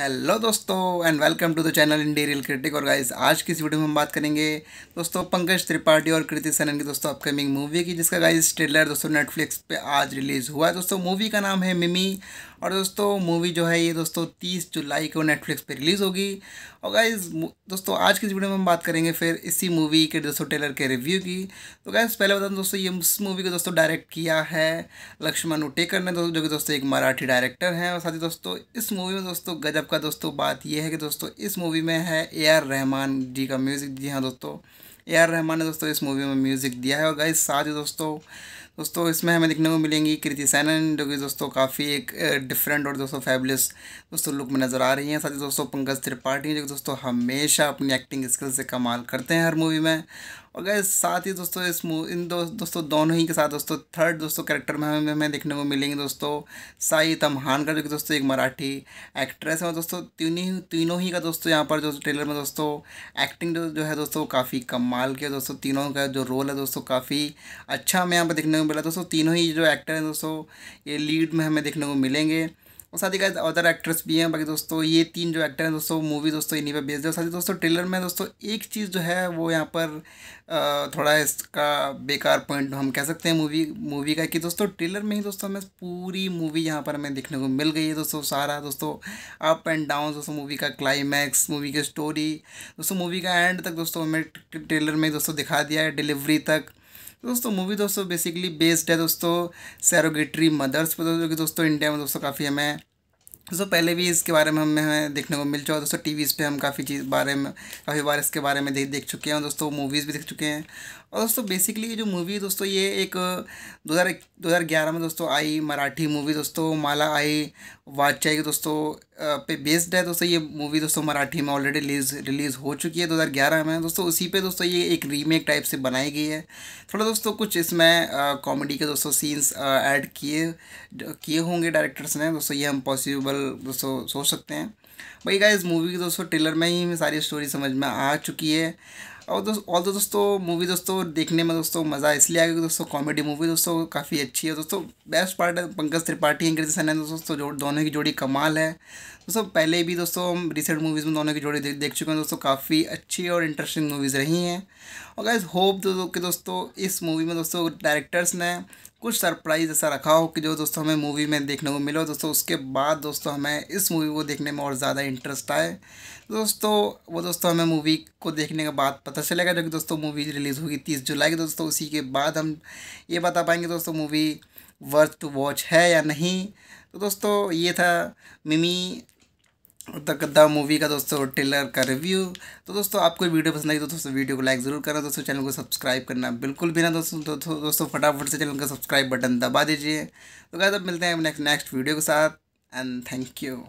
Hello दोस्तों and welcome to the channel इंडीरियल critic और guys आज की इस वीडियो में हम बात करेंगे दोस्तों पंकज त्रिपाठी और कृति सनन की दोस्तों अपकमिंग मूवी की, जिसका गाइस ट्रेलर दोस्तों नेटफ्लिक्स पे आज रिलीज़ हुआ है। दोस्तों मूवी का नाम है मिमी और दोस्तों मूवी जो है ये दोस्तों तीस जुलाई को नेटफ्लिक्स पे रिलीज़ होगी। और गाइज़ दोस्तों, आज की इस वीडियो में हम बात करेंगे फिर इसी मूवी के दोस्तों ट्रेलर के रिव्यू की। तो गाइज़ पहले बता दोस्तों, ये इस मूवी को दोस्तों डायरेक्ट किया है लक्ष्मण उटेकर ने दोस्तों जो कि दोस्तों एक मराठी डायरेक्टर हैं। और साथ ही दोस्तों, इस मूवी में दोस्तों गजब का दोस्तों बात यह है कि दोस्तों, इस मूवी में है ए आर रहमान जी का म्यूज़िक जी हाँ दोस्तों ए आर रहमान ने दोस्तों इस मूवी में म्यूज़िक दिया है। और गाइज़ साथ ही दोस्तों दोस्तों, इसमें हमें देखने को मिलेंगी कृति सैनन, जो कि दोस्तों काफ़ी एक डिफरेंट और दोस्तों फैबुलस दोस्तों लुक में नज़र आ रही हैं। साथ ही दोस्तों पंकज त्रिपाठी जो कि दोस्तों हमेशा अपनी एक्टिंग स्किल से कमाल करते हैं हर मूवी में। और गए साथ ही दोस्तों, इस इन दो, दोस्तों, दोनों ही के साथ दोस्तों थर्ड दोस्तों कैरेक्टर में हमें हमें देखने को मिलेंगे दोस्तों, साई तमहानकर जो कि दोस्तों एक मराठी एक्ट्रेस है। और दोस्तों, तीनों तीनों ही का दोस्तों, यहाँ पर जो ट्रेलर में दोस्तों एक्टिंग जो जो है दोस्तों काफ़ी कमाल के दोस्तों, तीनों का जो रोल है दोस्तों, काफ़ी अच्छा हमें यहाँ पर देखने को मिला। दोस्तों, तीनों ही जो एक्टर हैं दोस्तों, ये लीड में हमें देखने को मिलेंगे। और साथ ही का अदर एक्ट्रेस भी हैं। बाकी दोस्तों, ये तीन जो एक्टर हैं दोस्तों मूवी दोस्तों इन्हीं पे बेस्ड है। साथ ही दोस्तों ट्रेलर में दोस्तों, एक चीज़ जो है, वो यहाँ पर थोड़ा इसका बेकार पॉइंट हम कह सकते हैं मूवी मूवी का कि दोस्तों ट्रेलर में ही दोस्तों हमें पूरी मूवी यहाँ पर हमें देखने को मिल गई है दोस्तों, सारा दोस्तों अप एंड डाउन दोस्तों मूवी का क्लाइमैक्स मूवी की स्टोरी दोस्तों मूवी का एंड तक दोस्तों, हमें ट्रेलर में दोस्तों दिखा दिया है। डिलीवरी तक दोस्तों मूवी दोस्तों बेसिकली बेस्ड है दोस्तों सैरोगेटरी मदर्स पर कि दोस्तों इंडिया में दोस्तों काफ़ी हमें, दोस्तों पहले भी इसके बारे में हमें देखने को मिल चुका है। दोस्तों टीवीज़ पे हम काफ़ी चीज़ बारे में, काफ़ी बार इसके बारे में देख देख चुके हैं दोस्तों मूवीज़ भी देख चुके हैं। और दोस्तों बेसिकली ये जो मूवी दोस्तों, ये एक दो हज़ार दो हज़ार ग्यारह में दोस्तों आई मराठी मूवी दोस्तों, माला आई वाचाई की दोस्तों पे बेस्ड है, दोस्तों, ये मूवी दोस्तों मराठी में ऑलरेडी रिलीज़ रिलीज़ हो चुकी है, दो हज़ार ग्यारह में। दोस्तों, उसी पे दोस्तों ये एक रीमेक टाइप से बनाई गई है। थोड़ा दोस्तों कुछ इसमें कॉमेडी के दोस्तों सीन्स ऐड किए किए होंगे डायरेक्टर्स ने। दोस्तों, ये हम पॉसिबल दोस्तों, सोच सकते हैं। भाई का इस मूवी की दोस्तों ट्रेलर में ही सारी स्टोरी समझ में आ चुकी है। और दोस्त और तो दोस्तों मूवी दोस्तों देखने में दोस्तों मज़ा इसलिए आएगा दोस्तों कॉमेडी मूवी दोस्तों काफ़ी अच्छी है। दोस्तों बेस्ट पार्ट है पंकज त्रिपाठी इंग्रेजी सन है दोस्तों जो दोनों की जोड़ी कमाल है। दोस्तों पहले भी दोस्तों हम रिसेंट मूवीज़ में दोनों की जोड़ी देख, देख चुके हैं। दोस्तों काफ़ी अच्छी और इंटरेस्टिंग मूवीज़ रही हैं। और गाइज़ होप दो कि दोस्तों इस मूवी में दोस्तों डायरेक्टर्स ने कुछ सरप्राइज़ ऐसा रखा हो कि जो दोस्तों हमें मूवी में देखने को मिले दोस्तों उसके बाद दोस्तों हमें इस मूवी को देखने में और ज़्यादा इंटरेस्ट आए। दोस्तों, वो दोस्तों हमें मूवी को देखने के बाद पता चलेगा, जो कि दोस्तों मूवी रिलीज़ होगी तीस जुलाई की। दोस्तों उसी के बाद हम ये बता पाएँगे दोस्तों मूवी वर्थ टू वॉच है या नहीं। तो दोस्तों, ये था मिमी द गद्दा मूवी का दोस्तों ट्रेलर का रिव्यू तो दोस्तों आपको वीडियो पसंद आई तो दोस्तों वीडियो को लाइक ज़रूर करना दोस्तों चैनल को सब्सक्राइब करना बिल्कुल भी ना दोस्तों तो, तो, दोस्तों फटाफट से चैनल का सब्सक्राइब बटन दबा दीजिए। तो क्या मिलते हैं नेक्स्ट नेक्स्ट वीडियो के साथ एंड थैंक यू